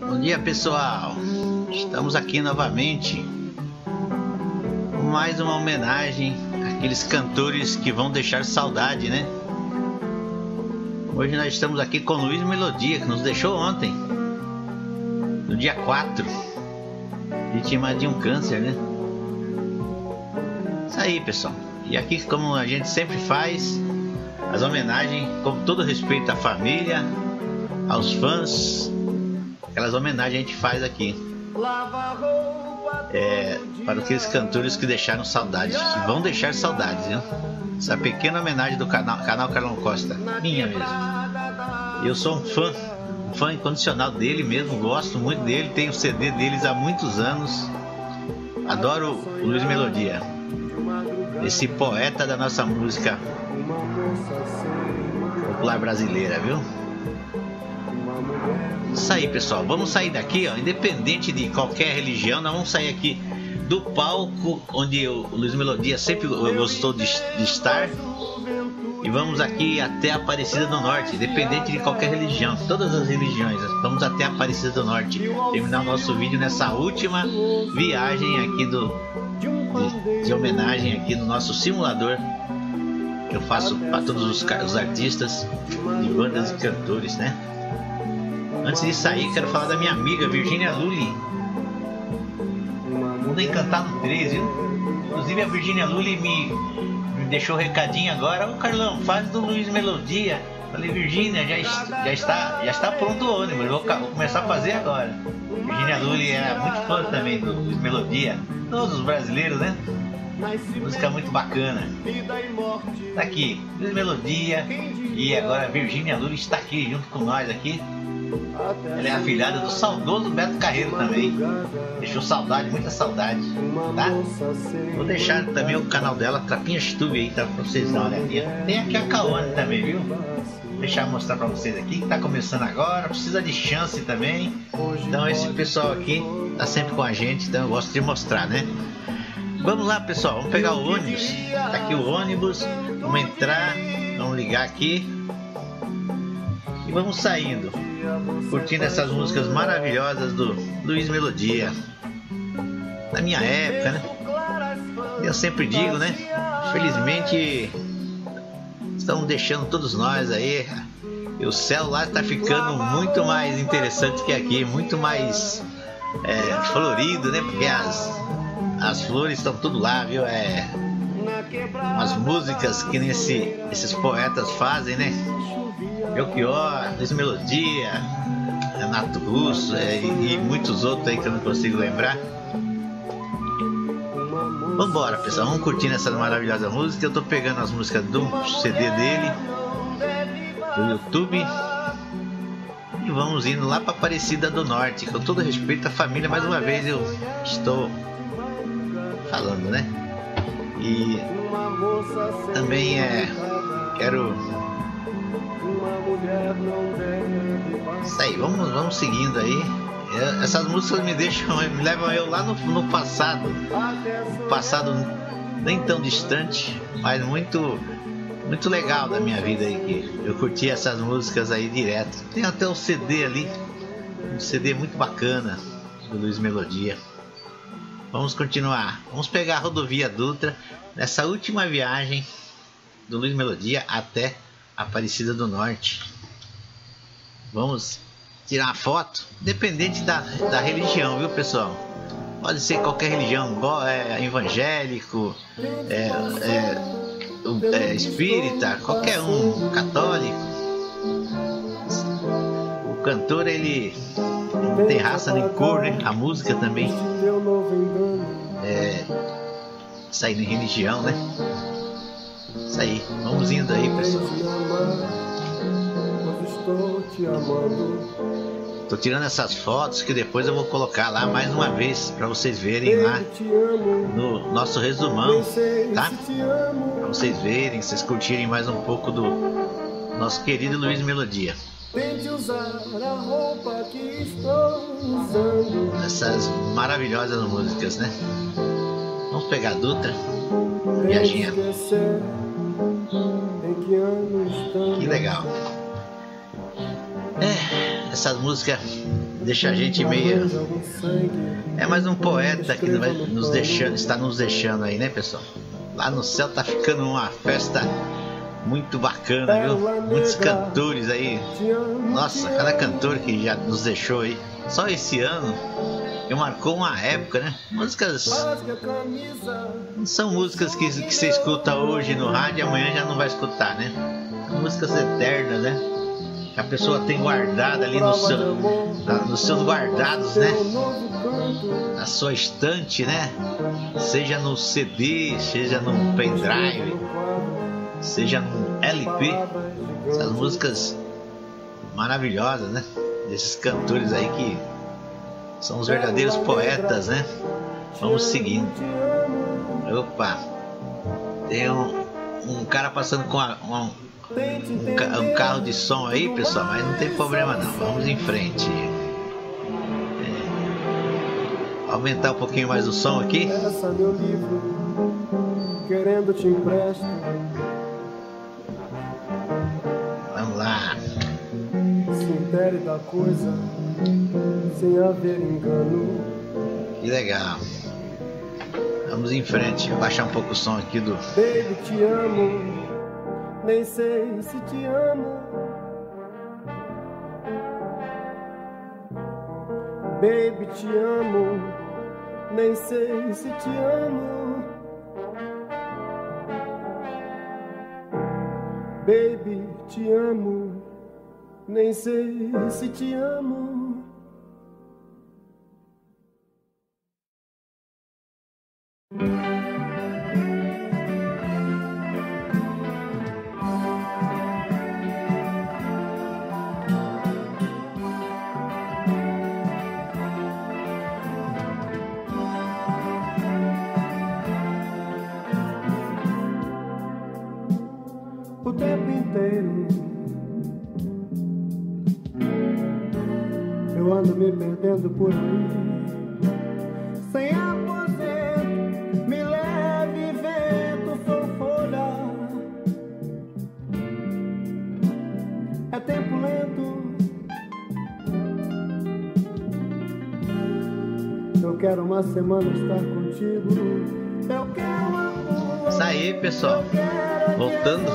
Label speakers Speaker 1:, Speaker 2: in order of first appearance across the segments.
Speaker 1: Bom dia pessoal, estamos aqui novamente com mais uma homenagem àqueles cantores que vão deixar saudade, né? Hoje nós estamos aqui com Luiz Melodia, que nos deixou ontem, no dia 4, vítima de um câncer, né? Isso aí pessoal, e aqui como a gente sempre faz, as homenagens com todo respeito à família, aos fãs, aquelas homenagens a gente faz aqui. É, para aqueles cantores que deixaram saudades, que vão deixar saudades, viu? Essa pequena homenagem do canal, canal Carlão Costa, minha mesmo. Eu sou um fã, um fã incondicional dele mesmo, gosto muito dele, tenho o CD deles há muitos anos. Adoro o Luiz Melodia, esse poeta da nossa música popular brasileira, viu? Isso aí, pessoal. Vamos sair daqui, ó. Independente de qualquer religião, nós vamos sair aqui do palco onde o Luiz Melodia sempre gostou de, de estar. E vamos aqui até Aparecida do Norte, independente de qualquer religião, todas as religiões. Vamos até Aparecida do Norte. Terminar o nosso vídeo nessa última viagem aqui do de, de homenagem aqui no nosso simulador que eu faço para todos os, os artistas de bandas e cantores, né? Antes de sair, quero falar da minha amiga Virginia Lully. Mundo Encantado 13, viu? Inclusive a Virginia Lully me, me deixou um recadinho agora. Ô Carlão, faz do Luiz Melodia. Falei, Virginia, já, já, está, já está pronto o ônibus, vou, vou começar a fazer agora. Virginia Lully era muito fã também do Luiz Melodia. Todos os brasileiros, né? Música muito bacana. Tá aqui, Luiz Melodia e agora a Virginia Lula está aqui junto com nós aqui. Ela é afilhada do saudoso Beto Carreiro também. Deixou saudade, muita saudade, tá? Vou deixar também o canal dela, Trapinhas Tube aí, tá? Pra vocês darem uma olhadinha. Tem aqui a Kawane também, viu? Vou deixar mostrar pra vocês aqui, que tá começando agora, precisa de chance também. Então esse pessoal aqui tá sempre com a gente, então eu gosto de mostrar, né? Vamos lá, pessoal. Vamos pegar o ônibus. Tá aqui o ônibus. Vamos entrar. Vamos ligar aqui. E vamos saindo. Curtindo essas músicas maravilhosas do Luiz Melodia. Da minha época, né? Eu sempre digo, né? Felizmente estão deixando todos nós aí. E o céu lá está ficando muito mais interessante que aqui, muito mais é, florido, né? Porque as, as flores estão tudo lá, viu? É umas músicas que nesse, esses poetas fazem, né? Belchior, Luiz Melodia, Renato Russo é, e, e, muitos outros aí que eu não consigo lembrar. Vambora, pessoal, vamos curtindo essa maravilhosa música. Eu tô pegando as músicas do CD dele, do YouTube. E vamos indo lá para Aparecida do Norte. Com todo respeito à família, mais uma vez eu estou falando, né? E também é quero isso aí, vamos, vamos seguindo aí. Essas músicas me deixam, me levam eu lá no, no passado, um passado nem tão distante, mas muito muito legal da minha vida aí que eu curti essas músicas aí direto. Tem até o CD ali, um CD muito bacana do Luiz Melodia. Vamos continuar. Vamos pegar a rodovia Dutra nessa última viagem do Luiz Melodia até Aparecida do Norte. Vamos tirar uma foto, dependente da, da religião, viu pessoal? Pode ser qualquer religião, é, evangélico, é, é, é, espírita, qualquer um, católico. O cantor ele não tem raça nem cor, né? A música também saindo em religião, né? Isso aí, vamos indo aí, pessoal. Tô tirando essas fotos que depois eu vou colocar lá mais uma vez para vocês verem lá no nosso resumão, tá? Para vocês verem, vocês curtirem mais um pouco do nosso querido Luiz Melodia. Essas maravilhosas músicas, né? Pegar a Dutra, viajinha. Que legal. É, essas músicas deixa a gente meio. É mais um poeta que vai nos deixando, está nos deixando aí, né, pessoal? Lá no céu tá ficando uma festa muito bacana, viu? Muitos cantores aí. Nossa, cada cantor que já nos deixou aí. Só esse ano que marcou uma época, né? Músicas. São músicas que, que você escuta hoje no rádio e amanhã já não vai escutar, né? Músicas eternas, né? Que a pessoa tem guardada ali no seu, nos seus guardados, né? Na sua estante, né? Seja no CD, seja no pendrive seja no LP, essas músicas maravilhosas, né? Desses cantores aí que são os verdadeiros poetas, né? Vamos seguindo. Opa, tem um, um cara passando com uma, uma, um, um, carro de som aí, pessoal, mas não tem problema não. Vamos em frente. É, aumentar um pouquinho mais o som aqui. Querendo te empresto
Speaker 2: império da coisa sem haver engano.
Speaker 1: Que legal. Vamos em frente, baixar um pouco o som aqui do.
Speaker 2: Baby, te amo, nem sei se te amo. Baby, te amo, nem sei se te amo. Baby, te amo nem sei se te amo. O tempo inteiro Eu ando me perdendo por aí. Sem aposento, me leve vento, sou folha. É tempo lento. Eu quero uma semana estar contigo.
Speaker 1: Isso aí, pessoal. Voltando.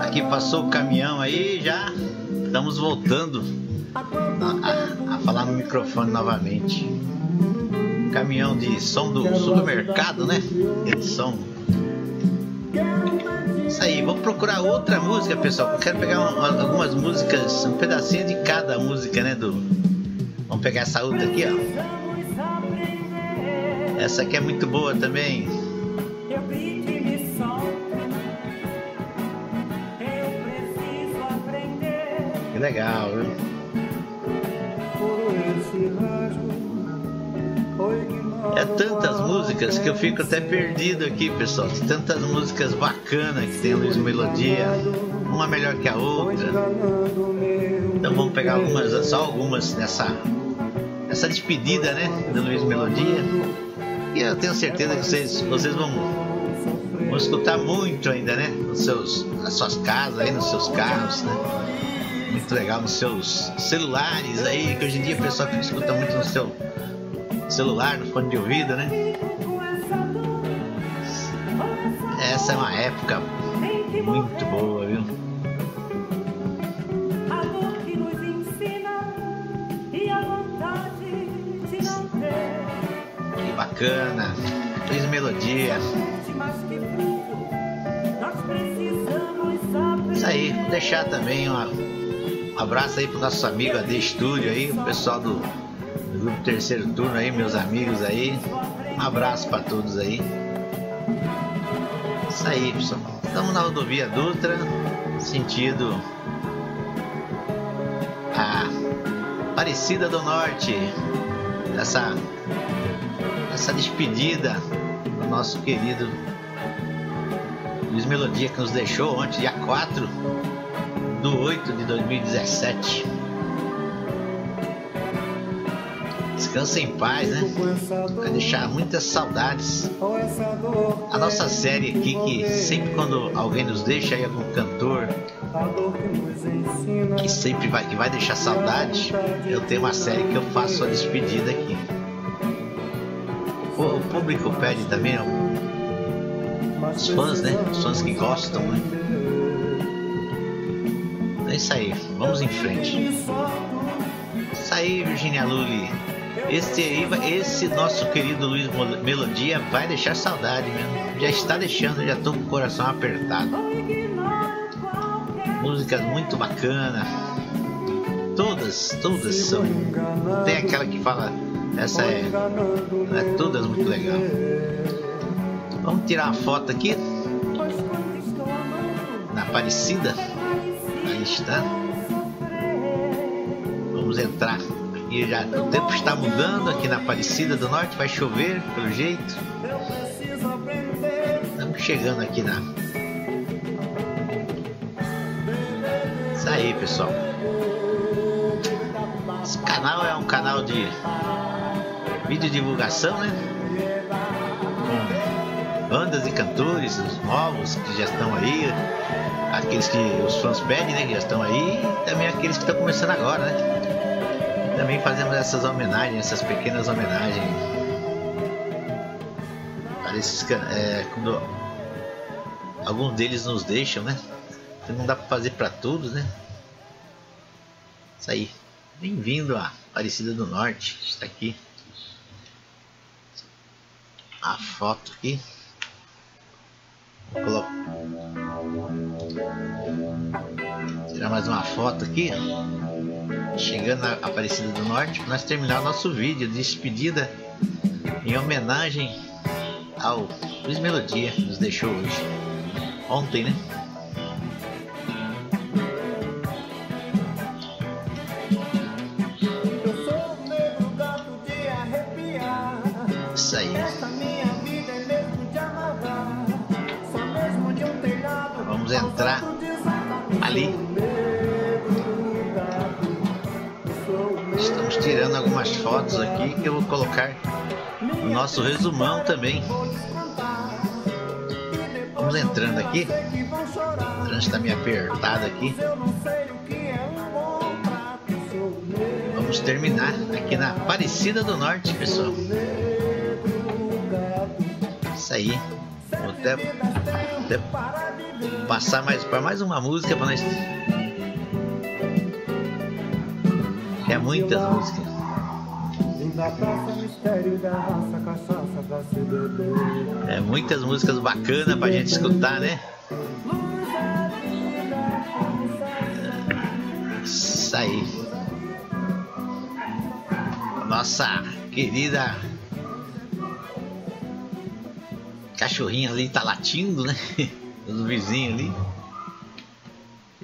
Speaker 1: Aqui passou o caminhão aí já. Estamos voltando a, a, falar no microfone novamente. Caminhão de som do supermercado, né? Edição. Isso aí, vamos procurar outra música, pessoal. Eu quero pegar uma, algumas músicas, um pedacinho de cada música, né? Do... Vamos pegar essa outra aqui, ó. Essa aqui é muito boa também. Que legal, viu? É tantas músicas que eu fico até perdido aqui, pessoal. Tantas músicas bacanas que tem Luiz Melodia, uma melhor que a outra. Então vamos pegar algumas, só algumas nessa, nessa despedida, né, do Luiz Melodia. E eu tenho certeza que vocês, vocês vão, vão escutar muito ainda, né, nos seus, nas suas casas, aí, nos seus carros, né. Muito legal nos seus celulares aí, que hoje em dia o pessoal escuta muito no seu celular, no fone de ouvido, né? Essa é uma época muito boa, viu? Que bacana, fez melodia. Isso aí, vou deixar também uma, um abraço aí pro nosso amigo AD Studio aí, o pessoal do grupo terceiro turno aí, meus amigos aí. Um abraço para todos aí. Isso aí, pessoal. Estamos na rodovia Dutra, sentido a Aparecida do Norte. Essa, essa despedida do nosso querido Luiz Melodia que nos deixou ontem, dia 4 do 8 de 2017. Descansa em paz, né? Vai deixar muitas saudades. A nossa série aqui, que sempre quando alguém nos deixa aí algum cantor que sempre vai, que vai deixar saudade, eu tenho uma série que eu faço a despedida aqui. O, o público pede também, os fãs, né? Os fãs que gostam, né? Isso aí, vamos em frente. Isso aí, Virginia Lully. Esse, esse nosso querido Luiz Melodia vai deixar saudade mesmo. Já está deixando, já estou com o coração apertado. Músicas muito bacanas. Todas, todas são. Tem aquela que fala. Essa é. é todas muito legal. Vamos tirar uma foto aqui. Na Aparecida. Está. Vamos entrar. E já o tempo está mudando aqui na Aparecida do Norte. Vai chover, pelo jeito. Estamos chegando aqui na. Isso aí, pessoal. Esse canal é um canal de vídeo divulgação, né? Bandas e cantores, os novos que já estão aí, aqueles que os fãs pedem, né? Que já estão aí, e também aqueles que estão começando agora, né? Também fazemos essas homenagens, essas pequenas homenagens. Para esses, é, quando alguns deles nos deixam, né? Então não dá para fazer para todos, né? Isso aí. Bem-vindo a Aparecida do Norte. Está aqui a foto aqui. Tirar mais uma foto aqui. Chegando na Aparecida do Norte para nós terminar o nosso vídeo de despedida em homenagem ao Luiz Melodia que nos deixou hoje. Ontem, né? Aqui que eu vou colocar no nosso resumão também. Vamos entrando aqui. O trânsito está meio apertado aqui. Vamos terminar aqui na Aparecida do Norte, pessoal. Isso aí. Vou até, até passar mais para mais uma música para nós. É muitas músicas. É muitas músicas bacanas pra gente escutar, né? Isso aí. Nossa querida cachorrinha ali tá latindo, né? Os vizinhos ali.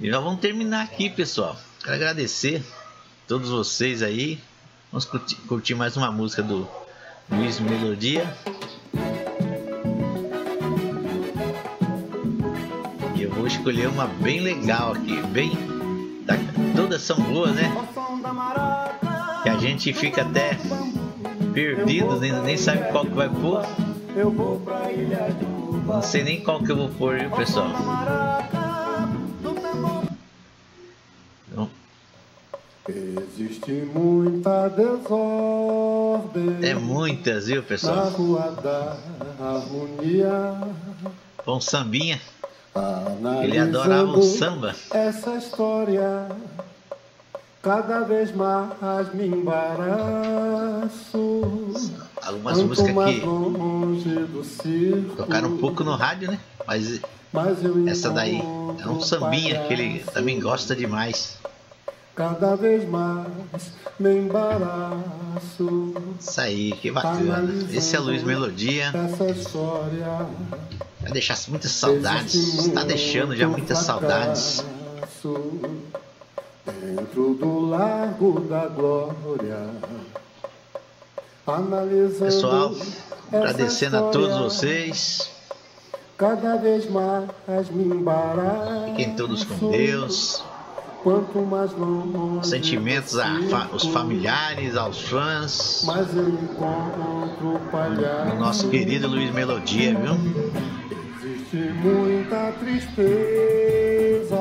Speaker 1: E já vamos terminar aqui, pessoal. Quero agradecer a todos vocês aí. Vamos curtir, curtir mais uma música do Luiz Melodia. E eu vou escolher uma bem legal aqui, bem. Tá, todas são boas, né? Que a gente fica até perdido, nem, nem sabe qual que vai pôr. Não sei nem qual que eu vou pôr, viu, pessoal?
Speaker 2: Desordem
Speaker 1: é muitas, viu,
Speaker 2: na
Speaker 1: pessoal?
Speaker 2: rua da harmonia.
Speaker 1: Bom sambinha. Ele adorava o samba.
Speaker 2: Essa história cada vez mais me embaraço.
Speaker 1: Algumas músicas que
Speaker 2: circo,
Speaker 1: tocaram um pouco no rádio, né? Mas
Speaker 2: mais eu
Speaker 1: essa daí é um sambinha que ele também gosta demais.
Speaker 2: Cada vez mais me embaraço.
Speaker 1: Isso aí, que bacana. Esse é Luiz Melodia. Vai deixar muitas saudades. Está deixando já muitas saudades.
Speaker 2: Dentro do largo da glória. Analisando
Speaker 1: Pessoal, agradecendo a todos vocês.
Speaker 2: Cada vez mais me embaraço.
Speaker 1: Fiquem todos com Deus.
Speaker 2: Quanto mais longe
Speaker 1: Sentimentos a fa- os familiares, aos fãs.
Speaker 2: Mas eu encontro o palhaço.
Speaker 1: O nosso querido Luiz Melodia, viu?
Speaker 2: Existe muita tristeza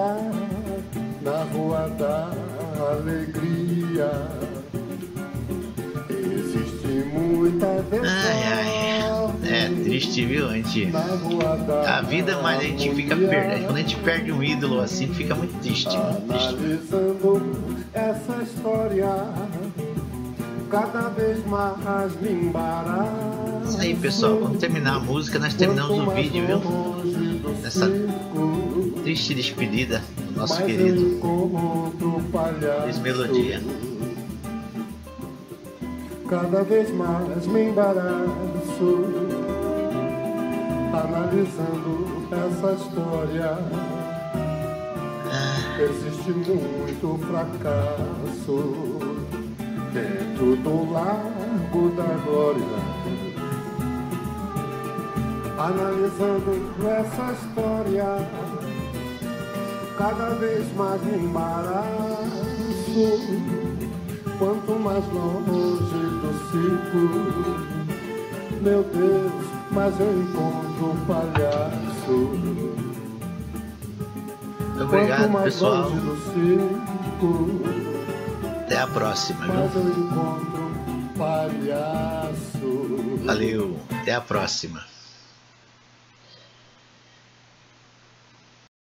Speaker 2: na rua da alegria.
Speaker 1: Triste, viu? A gente. A vida, mas a gente fica perdendo. Quando a gente perde um ídolo assim, fica muito triste. Muito triste.
Speaker 2: Essa história, cada vez mais.
Speaker 1: Isso aí, pessoal. Vamos terminar a música. Nós terminamos o vídeo, viu? Nessa triste despedida do nosso querido Luiz Melodia.
Speaker 2: Cada vez mais me embaraço analisando essa história. Existe muito fracasso dentro do largo da glória. Analisando essa história, cada vez mais embaraço. Quanto mais longe do ciclo, meu Deus, mas eu encontro um palhaço. Quanto
Speaker 1: obrigado, pessoal. Até a próxima, viu?
Speaker 2: eu encontro palhaço.
Speaker 1: Valeu. Até a próxima.